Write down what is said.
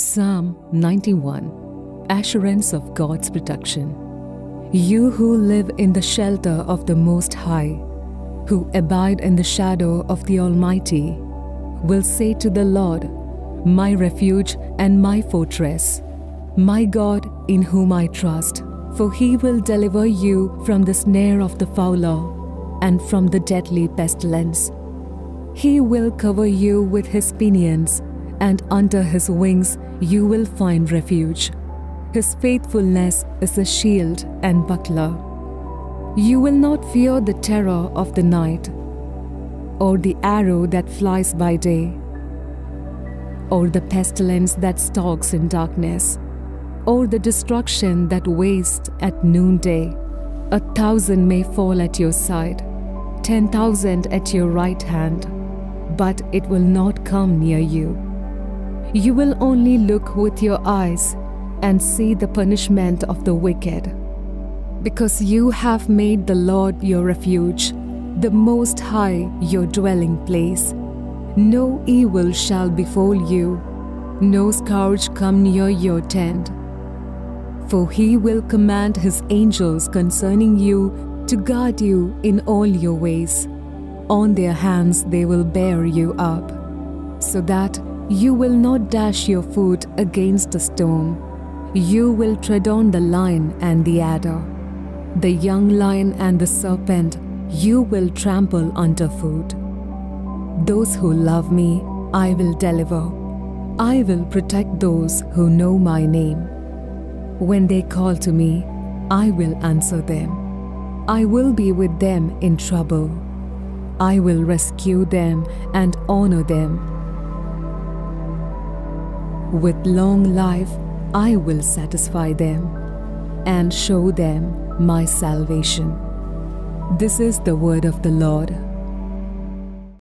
Psalm 91 Assurance of God's Protection. You who live in the shelter of the Most High, who abide in the shadow of the Almighty, will say to the Lord, My refuge and my fortress, my God in whom I trust, for he will deliver you from the snare of the fowler and from the deadly pestilence. He will cover you with his pinions, and under his wings you will find refuge. His faithfulness is a shield and buckler. You will not fear the terror of the night, or the arrow that flies by day, or the pestilence that stalks in darkness, or the destruction that wastes at noonday. A thousand may fall at your side, ten thousand at your right hand, but it will not come near you. You will only look with your eyes and see the punishment of the wicked. Because you have made the Lord your refuge, the Most High your dwelling place. No evil shall befall you, no scourge come near your tent. For he will command his angels concerning you to guard you in all your ways. On their hands they will bear you up, so that you will not dash your foot against a stone. You will tread on the lion and the adder. The young lion and the serpent you will trample underfoot. Those who love me, I will deliver. I will protect those who know my name. When they call to me, I will answer them. I will be with them in trouble. I will rescue them and honor them. With long life, I will satisfy them and show them my salvation. This is the word of the Lord.